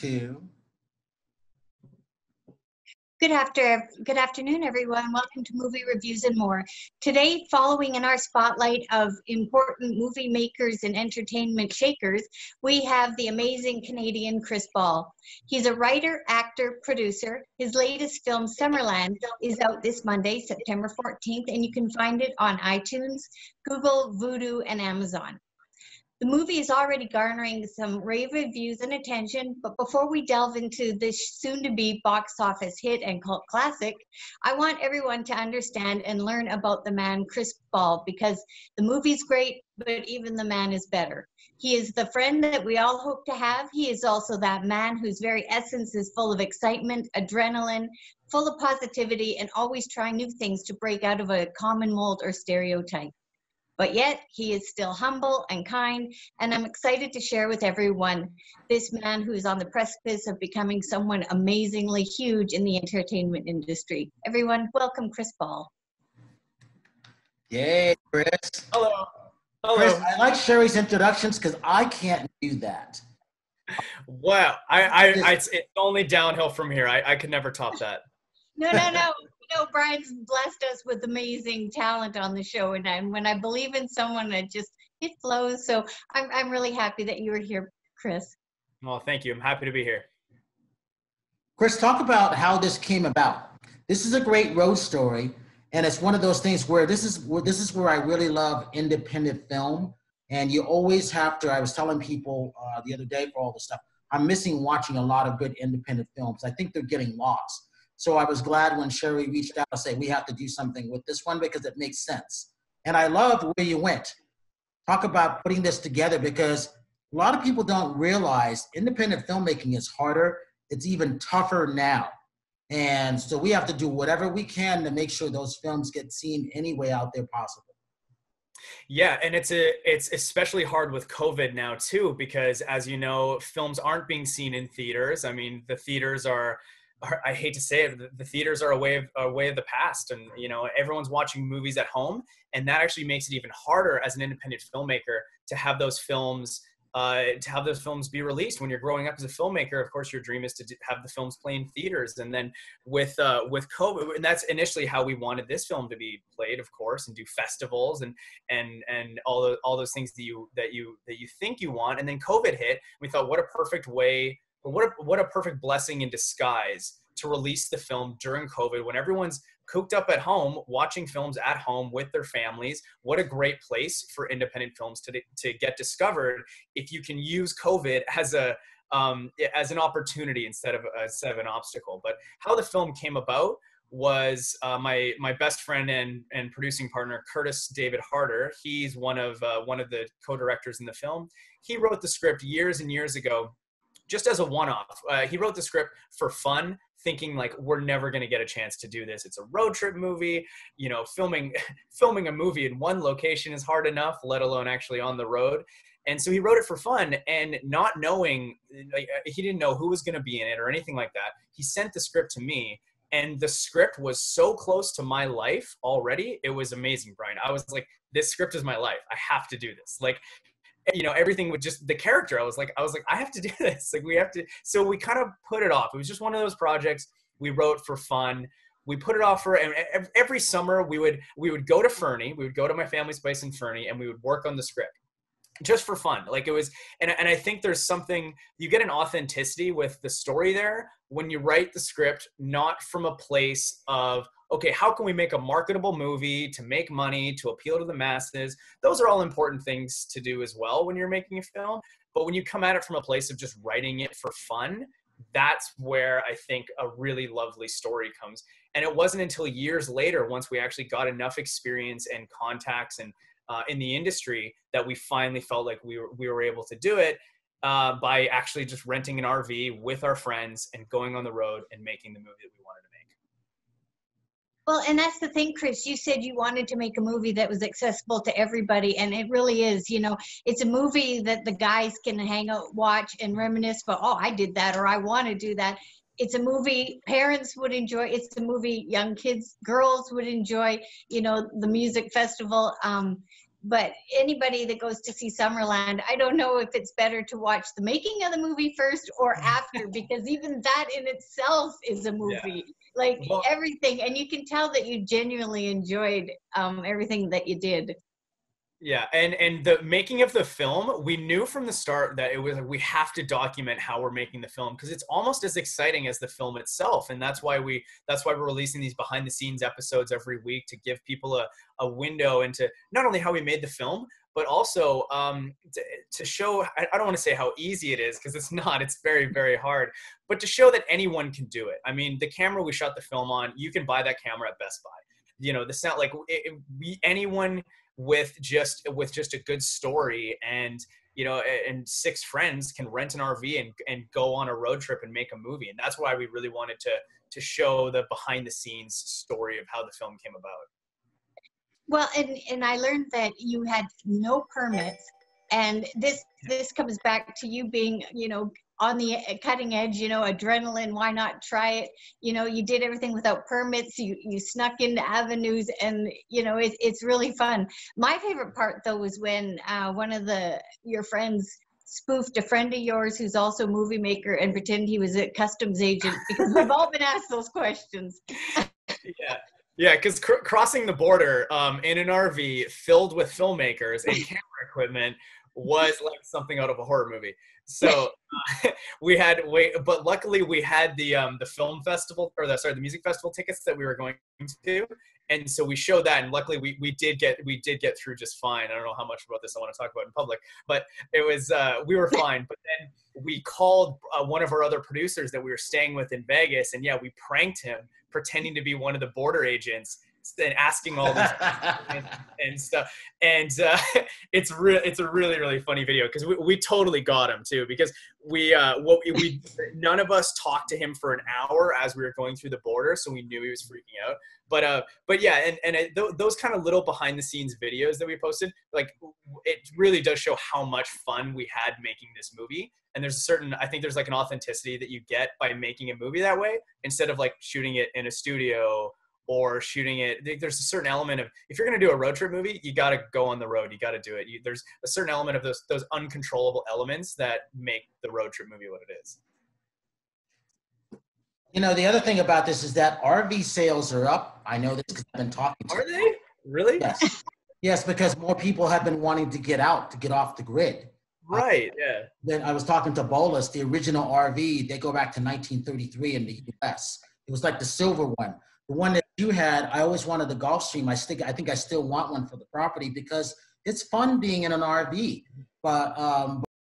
two. Good after good afternoon, everyone. Welcome to Movie Reviews and More. Today, following in our spotlight of important movie makers and entertainment shakers, we have the amazing Canadian Chris Ball. He's a writer, actor, producer. His latest film, Summerland, is out this Monday, September 14th, and you can find it on iTunes, Google, Vudu, and Amazon. The movie is already garnering some rave reviews and attention, but before we delve into this soon to be box office hit and cult classic, I want everyone to understand and learn about the man Chris Ball because the movie's great, but even the man is better. He is the friend that we all hope to have. He is also that man whose very essence is full of excitement, adrenaline, full of positivity, and always trying new things to break out of a common mold or stereotype but yet he is still humble and kind. And I'm excited to share with everyone this man who is on the precipice of becoming someone amazingly huge in the entertainment industry. Everyone, welcome Chris Ball. Yay, Chris. Hello. Hello. Chris, I like Sherry's introductions because I can't do that. Wow. I, I, I, it's, it's only downhill from here. I, I could never top that. No, no, no know Brian's blessed us with amazing talent on the show, and I, when I believe in someone, it just it flows. So I'm I'm really happy that you were here, Chris. Well, thank you. I'm happy to be here. Chris, talk about how this came about. This is a great road story, and it's one of those things where this is where this is where I really love independent film. And you always have to. I was telling people uh, the other day for all the stuff. I'm missing watching a lot of good independent films. I think they're getting lost so I was glad when Sherry reached out to say, we have to do something with this one because it makes sense. And I love where you went. Talk about putting this together because a lot of people don't realize independent filmmaking is harder. It's even tougher now. And so we have to do whatever we can to make sure those films get seen any way out there possible. Yeah, and it's a it's especially hard with COVID now too because as you know, films aren't being seen in theaters. I mean, the theaters are are, I hate to say it, the, the, theaters are a way of a way of the past, and you know everyone's watching movies at home, and that actually makes it even harder as an independent filmmaker to have those films. Uh, to have those films be released when you're growing up as a filmmaker, of course, your dream is to have the films play in theaters. And then with uh, with COVID, and that's initially how we wanted this film to be played, of course, and do festivals and and and all the, all those things that you that you that you think you want. And then COVID hit. We thought, what a perfect way but what a, what a perfect blessing in disguise to release the film during COVID when everyone's cooped up at home watching films at home with their families. What a great place for independent films to, to get discovered if you can use COVID as a um, as an opportunity instead of instead of an obstacle. But how the film came about was uh, my my best friend and and producing partner Curtis David Harder. He's one of uh, one of the co-directors in the film. He wrote the script years and years ago just as a one-off. Uh, he wrote the script for fun, thinking like we're never going to get a chance to do this. It's a road trip movie. You know, filming filming a movie in one location is hard enough, let alone actually on the road. And so he wrote it for fun, and not knowing, like, uh, he didn't know who was going to be in it or anything like that. He sent the script to me, and the script was so close to my life already. It was amazing, Brian. I was like, this script is my life. I have to do this. Like you know everything with just the character i was like i was like i have to do this. Like we have to so we kind of put it off. It was just one of those projects we wrote for fun. We put it off for and every summer we would we would go to fernie we would go to my family's place in fernie and we would work on the script just for fun. Like it was and, and i think there's something you get an authenticity with the story there when you write the script not from a place of okay, how can we make a marketable movie to make money, to appeal to the masses? Those are all important things to do as well when you're making a film. But when you come at it from a place of just writing it for fun, that's where I think a really lovely story comes. And it wasn't until years later, once we actually got enough experience and contacts and uh, in the industry, that we finally felt like we were we were able to do it uh, by actually just renting an RV with our friends and going on the road and making the movie that we wanted to make. Well, and that's the thing, Chris. You said you wanted to make a movie that was accessible to everybody, and it really is. You know, it's a movie that the guys can hang out, watch, and reminisce. But oh, I did that, or I want to do that. It's a movie parents would enjoy. It's a movie young kids, girls would enjoy. You know, the music festival. Um, but anybody that goes to see Summerland, I don't know if it's better to watch the making of the movie first or after, because even that in itself is a movie. Yeah. Like well, everything, and you can tell that you genuinely enjoyed um, everything that you did. Yeah, and and the making of the film, we knew from the start that it was we have to document how we're making the film because it's almost as exciting as the film itself, and that's why we that's why we're releasing these behind the scenes episodes every week to give people a, a window into not only how we made the film, but also um, to, to show I, don't want to say how easy it is because it's not it's very very hard but to show that anyone can do it. I mean the camera we shot the film on you can buy that camera at best buy. You know the sound like it, it, we anyone with just with just a good story and you know and six friends can rent an rv and, and go on a road trip and make a movie. And that's why we really wanted to to show the behind the scenes story of how the film came about. Well and and i learned that you had no permits. And this this comes back to you being you know on the cutting edge, you know, adrenaline, why not try it? You know, you did everything without permits, you, you snuck into avenues and, you know, it, it's really fun. My favorite part though was when uh, one of the, your friends spoofed a friend of yours who's also a movie maker and pretend he was a customs agent because we've all been asked those questions. yeah. Yeah, because cr- crossing the border um, in an RV filled with filmmakers and camera equipment was like something out of a horror movie. So uh, we had wait, but luckily we had the um, the film festival or the sorry the music festival tickets that we were going to, and so we showed that, and luckily we, we did get we did get through just fine. I don't know how much about this I want to talk about in public, but it was uh, we were fine. But then we called uh, one of our other producers that we were staying with in Vegas, and yeah, we pranked him pretending to be one of the border agents and asking all these and, and, stuff. And uh, it's real. It's a really really funny video because we, we totally got him too because we uh what we, we none of us talked to him for an hour as we were going through the border, so we knew he was freaking out. But uh, but yeah, and and it, th- those kind of little behind the scenes videos that we posted, like it really does show how much fun we had making this movie. And there's a certain, I think there's like an authenticity that you get by making a movie that way instead of like shooting it in a studio or shooting it there's a certain element of if you're going to do a road trip movie you got to go on the road you got to do it. You, there's a certain element of those those uncontrollable elements that make the road trip movie what it is. You know the other thing about this is that rv sales are up. I know this because i've been talking to are they? Really? Yes. Yes because more people have been wanting to get out to get off the grid. Right yeah. Then i was talking to Bowlus the original rv they go back to 1933 in the us it was like the silver one. The one that you had, I always wanted the Gulfstream. I still, I think I still want one for the property because it's fun being in an RV. But um,